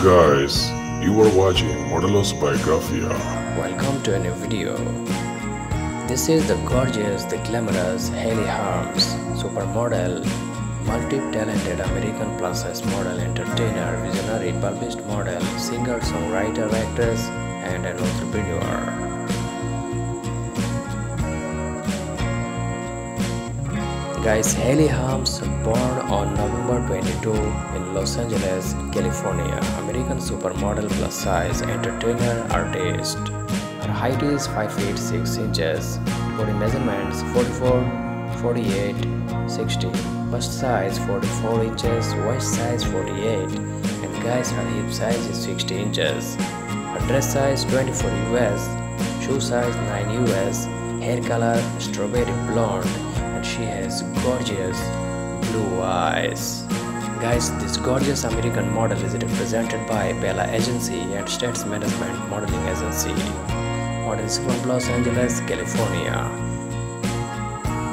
guys, you are watching Modelos Biografia. Welcome to a new video. This is the gorgeous, the glamorous Hayley Herms, supermodel, multi-talented American plus-size model, entertainer, visionary, published model, singer, songwriter, actress, and an entrepreneur. Guys, Hayley Herms, born on November 22 in Los Angeles, California, American supermodel plus size, entertainer, artist. Her height is 5 feet 6 inches, body measurements 44, 48, 60, bust size 44 inches, waist size 48, and guys, her hip size is 60 inches. Her dress size 24 US, shoe size 9 US, hair color strawberry blonde. And she has gorgeous blue eyes. Guys, this gorgeous American model is represented by Bella Agency and States Management Modeling Agency. Model is from Los Angeles, California.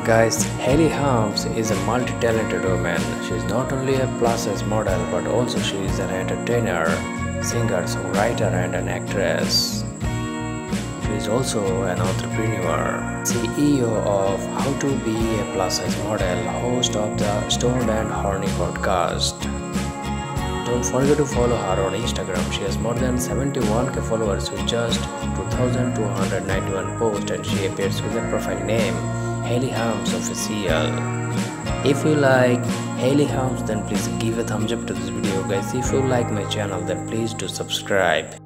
Guys, Hayley Herms is a multi-talented woman. She is not only a plus-size model but also she is an entertainer, singer, songwriter and an actress. She is also an entrepreneur, CEO of How to Be a Plus Size Model, host of the Stoned and Horny podcast. Don't forget to follow her on Instagram. She has more than 71k followers with just 2291 posts and she appears with a profile name Hayley Herms Official. If you like Hayley Herms then please give a thumbs up to this video guys. If you like my channel then please do subscribe.